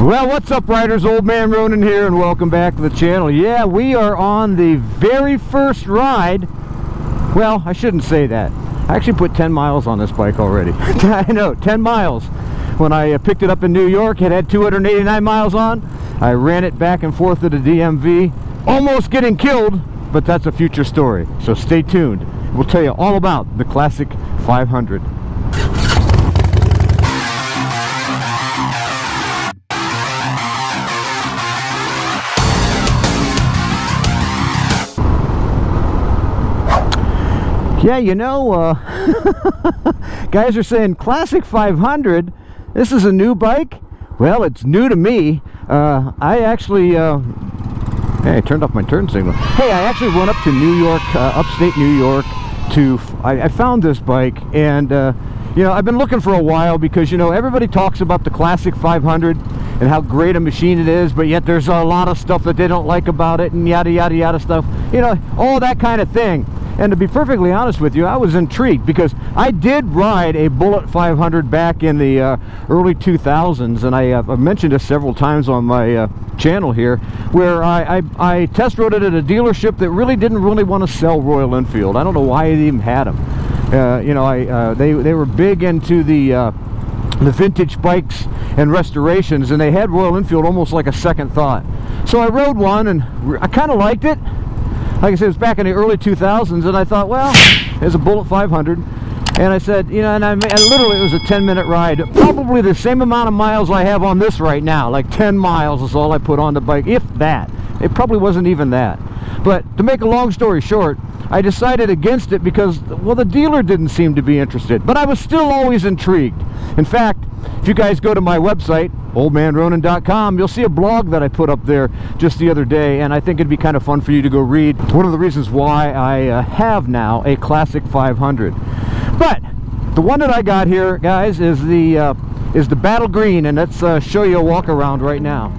Well, what's up, riders? Old Man Ronin here, and welcome back to the channel. Yeah, we are on the very first ride. Well, I shouldn't say that. I actually put 10 miles on this bike already. I know, 10 miles. When I uh, picked it up in New York, it had 289 miles on. I ran it back and forth to the DMV, almost getting killed, but that's a future story. So stay tuned. We'll tell you all about the Classic 500. Yeah, you know, uh, guys are saying Classic 500, this is a new bike? Well, it's new to me. Uh, I actually, uh, hey, I turned off my turn signal. Hey, I actually went up to New York, uh, upstate New York, to, I, I found this bike, and, uh, you know, I've been looking for a while because, you know, everybody talks about the Classic 500 and how great a machine it is, but yet there's a lot of stuff that they don't like about it and yada, yada, yada stuff. You know, all that kind of thing. And to be perfectly honest with you, I was intrigued because I did ride a Bullet 500 back in the uh, early 2000s, and I, uh, I've mentioned this several times on my uh, channel here, where I, I, I, test rode it at a dealership that really didn't really want to sell Royal Enfield. I don't know why they even had them. Uh, you know, I, uh, they, they were big into the uh, the vintage bikes and restorations and they had Royal Enfield almost like a second thought so I rode one and I kind of liked it like I said, it was back in the early 2000s, and I thought, well, there's a Bullet 500. And I said, you know, and I and literally it was a 10 minute ride. Probably the same amount of miles I have on this right now, like 10 miles is all I put on the bike, if that. It probably wasn't even that. But to make a long story short, I decided against it because, well, the dealer didn't seem to be interested. But I was still always intrigued. In fact, if you guys go to my website, oldmanronin.com, you'll see a blog that I put up there just the other day, and I think it'd be kind of fun for you to go read. One of the reasons why I uh, have now a Classic 500. But the one that I got here, guys, is the uh, is the Battle Green, and let's uh, show you a walk around right now.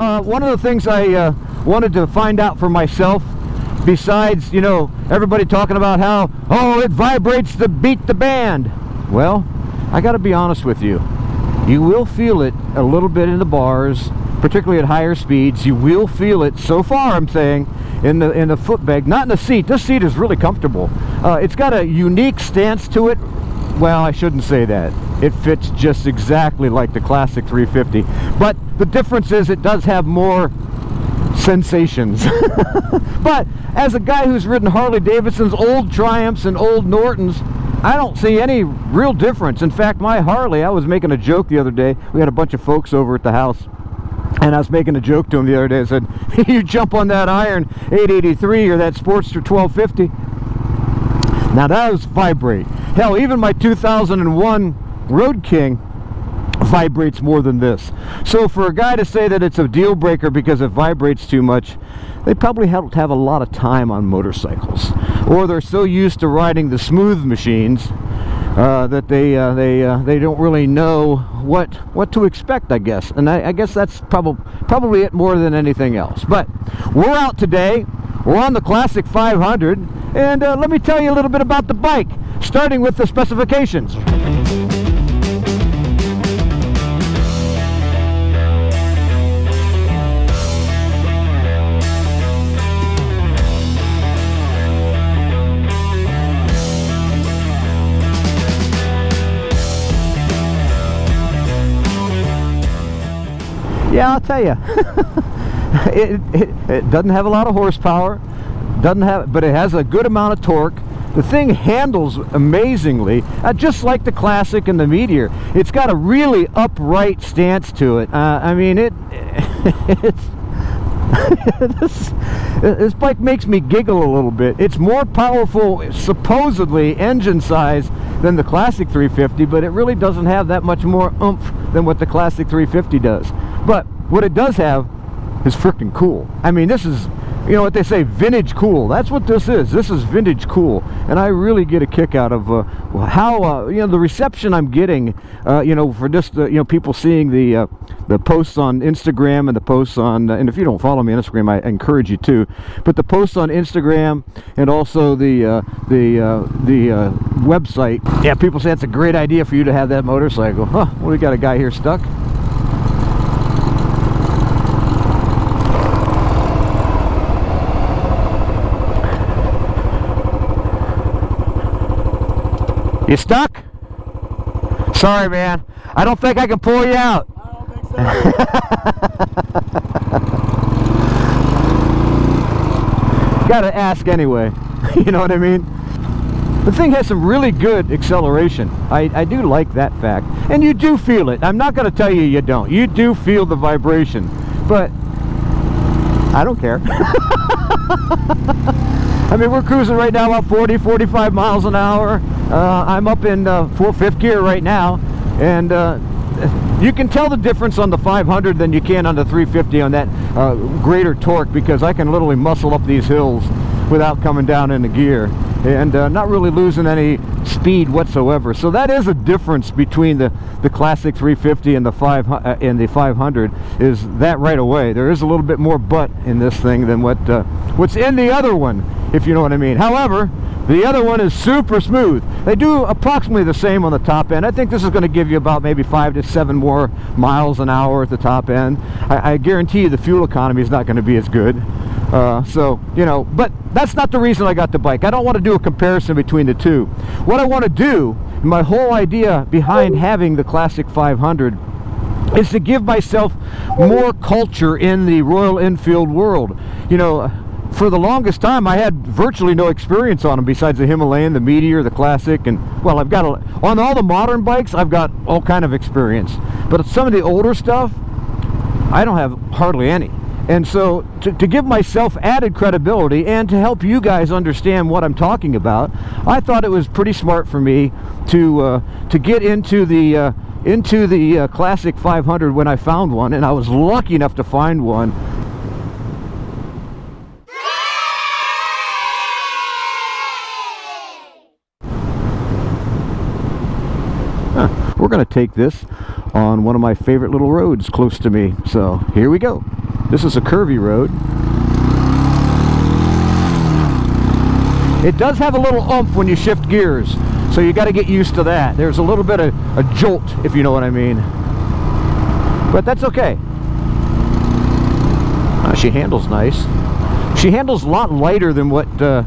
Uh, one of the things I uh, wanted to find out for myself, besides, you know, everybody talking about how, oh, it vibrates to beat the band. Well, I got to be honest with you. You will feel it a little bit in the bars, particularly at higher speeds. You will feel it, so far I'm saying, in the in the foot bag, not in the seat. This seat is really comfortable. Uh, it's got a unique stance to it. Well, I shouldn't say that. It fits just exactly like the classic 350. But the difference is it does have more sensations. but as a guy who's ridden Harley Davidson's old Triumphs and old Nortons, I don't see any real difference. In fact, my Harley, I was making a joke the other day. We had a bunch of folks over at the house. And I was making a joke to him the other day. I said, you jump on that iron 883 or that Sportster 1250. Now that was vibrate. Hell, even my 2001 Road King vibrates more than this. So for a guy to say that it's a deal breaker because it vibrates too much, they probably have, have a lot of time on motorcycles. Or they're so used to riding the smooth machines uh, that they uh, they uh, they don't really know what what to expect, I guess. And I, I guess that's probably probably it more than anything else. But we're out today. We're on the Classic 500, and uh, let me tell you a little bit about the bike, starting with the specifications. Yeah, I'll tell you. it, it, it doesn't have a lot of horsepower, doesn't have, but it has a good amount of torque. The thing handles amazingly, uh, just like the Classic and the Meteor. It's got a really upright stance to it. Uh, I mean, it it's this, this bike makes me giggle a little bit. It's more powerful, supposedly, engine size than the Classic 350, but it really doesn't have that much more oomph than what the Classic 350 does. But what it does have is freaking cool. I mean, this is you know what they say vintage cool. That's what this is. This is vintage cool. And i really get a kick out of uh, how uh, you know the reception i'm getting uh, you know for just uh, you know people seeing the uh, the posts on instagram and the posts on uh, and if you don't follow me on instagram i encourage you to but the posts on instagram and also the the the website. Yeah. People say it's a great idea for you to have that motorcycle. Huh well we got a guy here stuck You stuck? Sorry, man. I don't think I can pull you out. I don't think so. Gotta ask anyway. you know what I mean? The thing has some really good acceleration. I, I do like that fact. And you do feel it. I'm not going to tell you you don't. You do feel the vibration. But I don't care. I mean, we're cruising right now about 40, 45 miles an hour. Uh, I'm up in uh, full fifth gear right now, and uh, you can tell the difference on the 500 than you can on the 350 on that uh, greater torque because I can literally muscle up these hills without coming down in the gear and uh, not really losing any speed whatsoever. So that is a difference between the the classic 350 and the 5 uh, and the 500 is that right away. There is a little bit more butt in this thing than what uh, what's in the other one, if you know what I mean. However, the other one is super smooth. They do approximately the same on the top end. I think this is going to give you about maybe five to seven more miles an hour at the top end. I, I guarantee you the fuel economy is not going to be as good. Uh, so, you know, but that's not the reason I got the bike. I don't want to do a comparison between the two. What I want to do, my whole idea behind having the Classic 500 is to give myself more culture in the Royal Enfield world. You know, for the longest time I had virtually no experience on them besides the Himalayan, the Meteor, the Classic, and well I've got a, on all the modern bikes I've got all kind of experience but some of the older stuff I don't have hardly any and so to, to, give myself added credibility and to help you guys understand what I'm talking about, I thought it was pretty smart for me to uh, to get into the uh, into the uh, Classic 500 when I found one, and I was lucky enough to find one. Huh. We're going to take this on one of my favorite little roads close to me. So here we go. This is a curvy road. It does have a little oomph when you shift gears, so you got to get used to that. There's a little bit of a jolt, if you know what I mean. But that's okay. Uh, she handles nice. She handles a lot lighter than what, uh,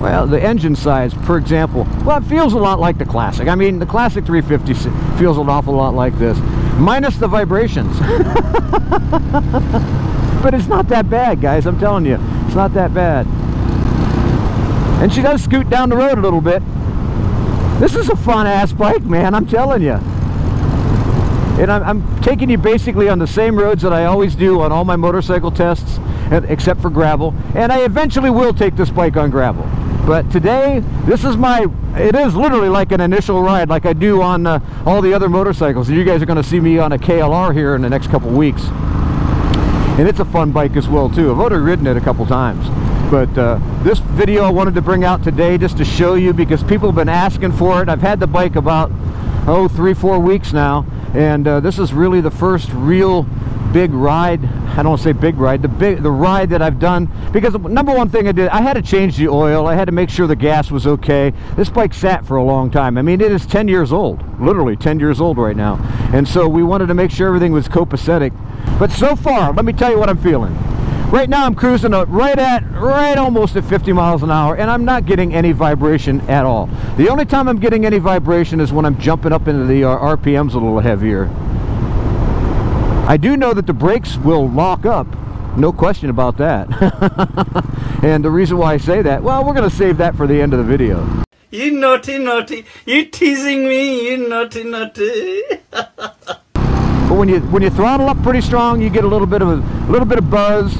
well, the engine size, for example. Well, it feels a lot like the Classic. I mean, the Classic 350 feels an awful lot like this, minus the vibrations. But it's not that bad, guys. I'm telling you. It's not that bad. And she does scoot down the road a little bit. This is a fun-ass bike, man. I'm telling you. And I'm, I'm, taking you basically on the same roads that I always do on all my motorcycle tests, except for gravel. And I eventually will take this bike on gravel. But today, this is my, it is literally like an initial ride like I do on uh, all the other motorcycles. And you guys are going to see me on a KLR here in the next couple weeks and it's a fun bike as well too. I've already ridden it a couple times. But uh, this video I wanted to bring out today just to show you because people have been asking for it. I've had the bike about oh three four weeks now. And uh, this is really the first real big ride I don't say big ride the big the ride that I've done because number one thing I did I had to change the oil I had to make sure the gas was okay. This bike sat for a long time. I mean it is 10 years old literally 10 years old right now. And so we wanted to make sure everything was copacetic. But so far let me tell you what I'm feeling. Right now I'm cruising right at right almost at 50 miles an hour and I'm not getting any vibration at all. The only time I'm getting any vibration is when I'm jumping up into the uh, RPMs a little heavier I do know that the brakes will lock up. No question about that. And the reason why I say that well we're gonna save that for the end of the video. You naughty, naughty. You teasing me, you naughty, naughty. but when you when you throttle up pretty strong you get a little bit of a, little bit of buzz.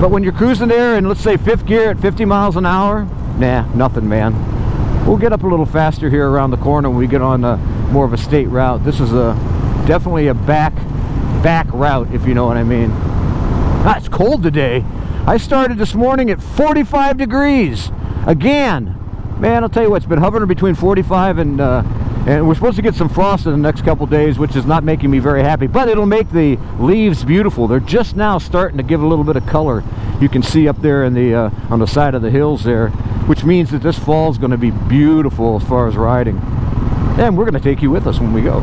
But when you're cruising there in let's say fifth gear at 50 miles an hour nah nothing man. We'll get up a little faster here around the corner when we get on a, more of a state route. This is a definitely a back back route if you know what I mean. Ah, it's cold today. I started this morning at 45 degrees. Again. Man I'll tell you what it's been hovering between 45 and uh, and we're supposed to get some frost in the next couple days which is not making me very happy but it'll make the leaves beautiful. They're just now starting to give a little bit of color you can see up there in the uh, on the side of the hills there which means that this fall is going to be beautiful as far as riding. And we're going to take you with us when we go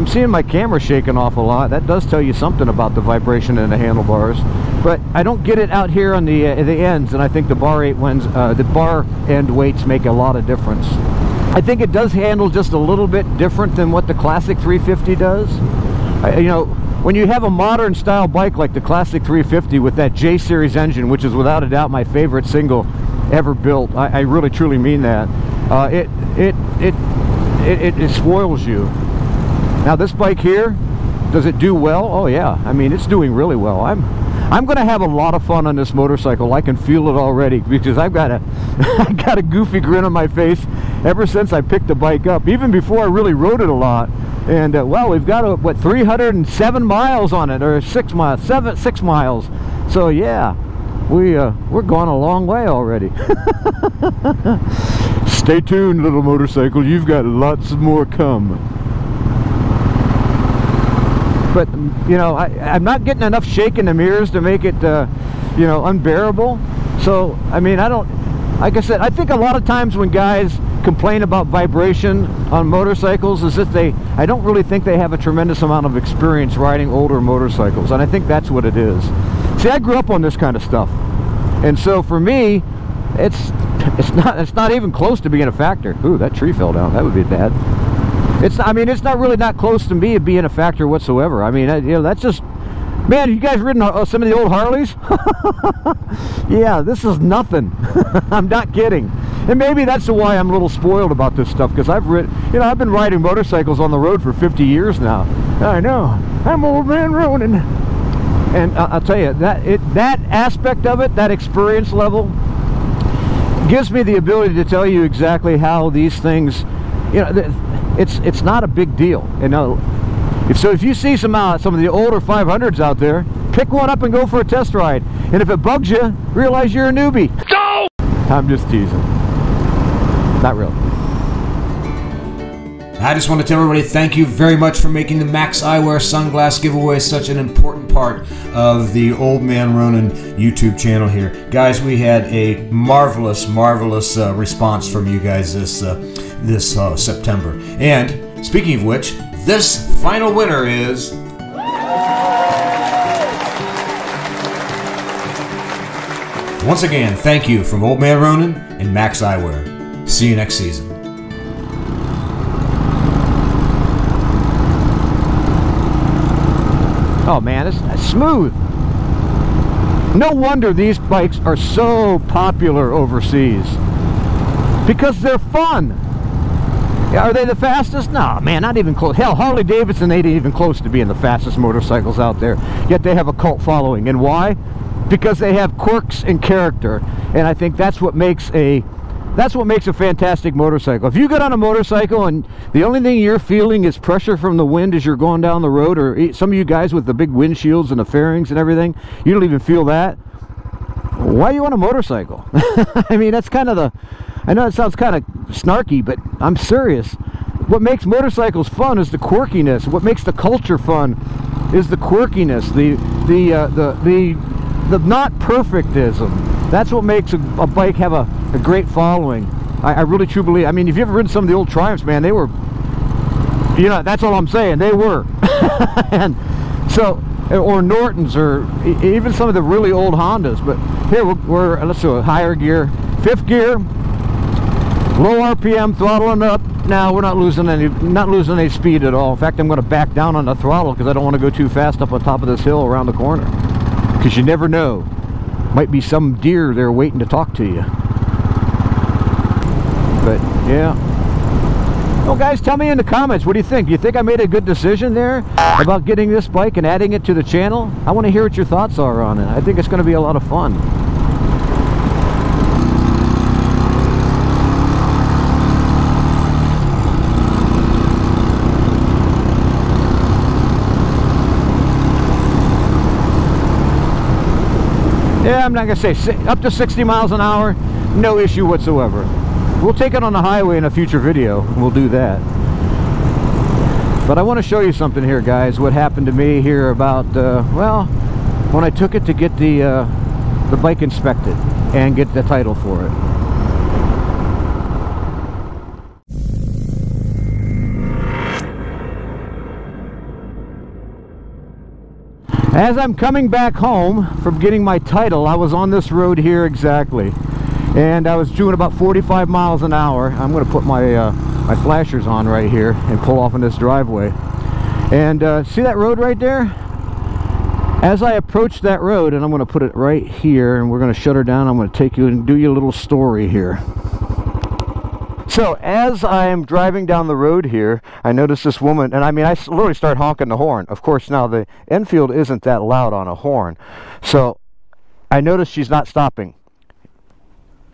I'm seeing my camera shaking off a lot. That does tell you something about the vibration in the handlebars. But I don't get it out here on the uh, the ends, and I think the bar eight uh, the bar end weights make a lot of difference. I think it does handle just a little bit different than what the classic 350 does. I, you know, when you have a modern style bike like the classic 350 with that J series engine, which is without a doubt my favorite single ever built, I, I really truly mean that. Uh, it, it it it it spoils you now this bike here, does it do well? Oh yeah, I mean it's doing really well. I'm I'm gonna have a lot of fun on this motorcycle. I can feel it already because I've got a I got a goofy grin on my face ever since I picked the bike up, even before I really rode it a lot. And uh, well, we've got a, what 307 miles on it, or six miles, seven six miles. So yeah, we uh, we're going a long way already. Stay tuned, little motorcycle. You've got lots more come but you know I, I'm not getting enough shake in the mirrors to make it uh, you know unbearable. So I mean I don't like I said I think a lot of times when guys complain about vibration on motorcycles is that they I don't really think they have a tremendous amount of experience riding older motorcycles and I think that's what it is. See I grew up on this kind of stuff and so for me it's it's not it's not even close to being a factor. Ooh that tree fell down. That would be bad it's I mean it's not really not close to me being a factor whatsoever. I mean I, you know that's just man you guys ridden uh, some of the old Harleys? Yeah this is nothing. I'm not kidding. And maybe that's why I'm a little spoiled about this stuff because I've ridden you know I've been riding motorcycles on the road for 50 years now. I know. I'm old man Ronin. And uh, I'll tell you that it that aspect of it that experience level gives me the ability to tell you exactly how these things you know it's it's not a big deal. You know, if so, if you see some uh, some of the older 500s out there, pick one up and go for a test ride. And if it bugs you, realize you're a newbie. Go! I'm just teasing. Not real. I just want to tell everybody thank you very much for making the Maxx Eyewear Sunglass giveaway such an important part of the Old Man Ronin YouTube channel here. Guys, we had a marvelous, marvelous uh, response from you guys this uh, this uh, September. And speaking of which, this final winner is. Once again, thank you from Old Man Ronin and Maxx Eyewear. See you next season. Oh man, it's smooth. No wonder these bikes are so popular overseas. Because they're fun. Are they the fastest? No, man, not even close. Hell, Harley Davidson ain't even close to being the fastest motorcycles out there. Yet they have a cult following. And why? Because they have quirks and character. And I think that's what makes a that's what makes a fantastic motorcycle. If you get on a motorcycle and the only thing you're feeling is pressure from the wind as you're going down the road, or some of you guys with the big windshields and the fairings and everything, you don't even feel that. Why you on a motorcycle? I mean, that's kind of the I know it sounds kind of snarky, but I'm serious. What makes motorcycles fun is the quirkiness. What makes the culture fun is the quirkiness, the the uh, the the the not perfectism. That's what makes a, a bike have a, a great following. I, I really truly believe. I mean, if you ever ridden some of the old Triumphs, man, they were. You know, that's all I'm saying. They were, and so or Nortons or even some of the really old Hondas. But here we're, we're let's do a higher gear, fifth gear Low RPM, throttling up. Now we're not losing any, not losing any speed at all. In fact, I'm going to back down on the throttle because I don't want to go too fast up on top of this hill around the corner. Because you never know, might be some deer there waiting to talk to you. But yeah. Well, guys, tell me in the comments, what do you think? Do you think I made a good decision there about getting this bike and adding it to the channel? I want to hear what your thoughts are on it. I think it's going to be a lot of fun. Yeah, I'm not going to say up to 60 miles an hour, no issue whatsoever. We'll take it on the highway in a future video. We'll do that. But I want to show you something here, guys. What happened to me here about, uh, well, when I took it to get the, uh, the bike inspected and get the title for it. As I'm coming back home from getting my title, I was on this road here exactly. And I was doing about 45 miles an hour. I'm going to put my, uh, my flashers on right here and pull off in this driveway. And uh, see that road right there? As I approach that road, and I'm going to put it right here, and we're going to shut her down, I'm going to take you and do you a little story here. So as I'm driving down the road here, I notice this woman, and I mean, I literally start honking the horn. Of course, now the Enfield isn't that loud on a horn. So I notice she's not stopping.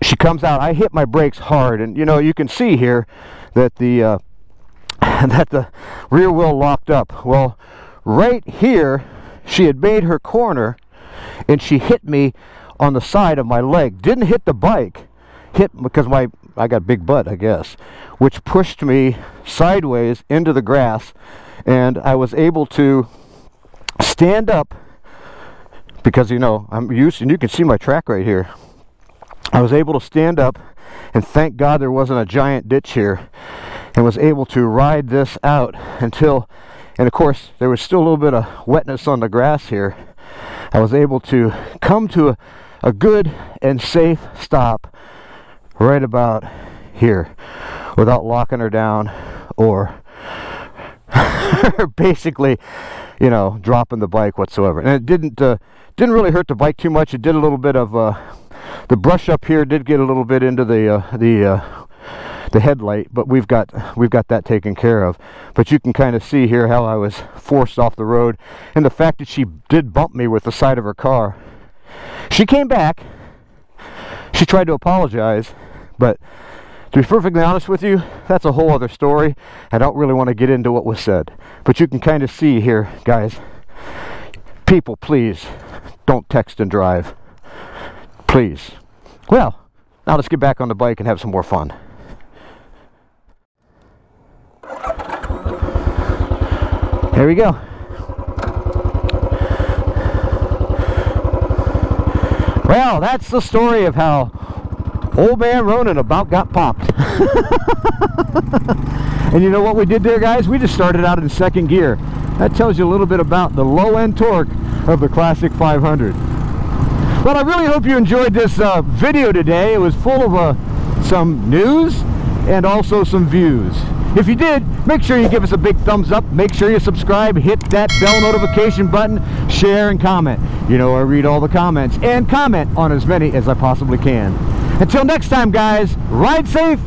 She comes out, I hit my brakes hard, and you know, you can see here that the, uh, that the rear wheel locked up. Well, right here, she had made her corner, and she hit me on the side of my leg. Didn't hit the bike, hit because my I got big butt, I guess, which pushed me sideways into the grass, and I was able to stand up because you know I'm used, and you can see my track right here. I was able to stand up, and thank God there wasn't a giant ditch here, and was able to ride this out until, and of course there was still a little bit of wetness on the grass here. I was able to come to a, a good and safe stop right about here without locking her down or basically you know dropping the bike whatsoever. And it didn't uh, didn't really hurt the bike too much. It did a little bit of uh, the brush up here did get a little bit into the uh, the uh, the headlight but we've got we've got that taken care of. But you can kind of see here how I was forced off the road. And the fact that she did bump me with the side of her car she came back. She tried to apologize but to be perfectly honest with you, that's a whole other story. I don't really want to get into what was said. But you can kind of see here, guys. People, please, don't text and drive. Please. Well, now let's get back on the bike and have some more fun. Here we go. Well, that's the story of how Old man Ronin about got popped. and you know what we did there, guys? We just started out in second gear. That tells you a little bit about the low-end torque of the Classic 500. Well, I really hope you enjoyed this uh, video today. It was full of uh, some news and also some views. If you did, make sure you give us a big thumbs up. Make sure you subscribe, hit that bell notification button, share, and comment. You know I read all the comments and comment on as many as I possibly can. Until next time, guys, ride safe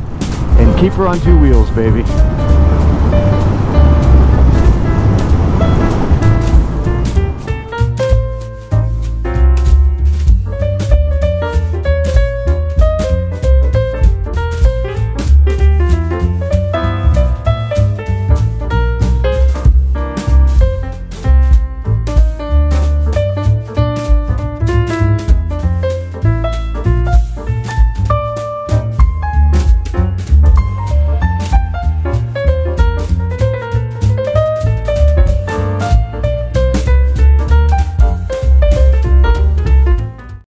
and keep her on two wheels, baby.